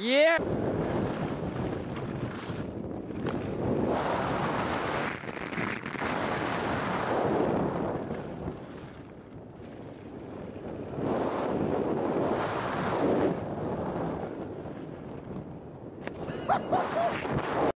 Yeah.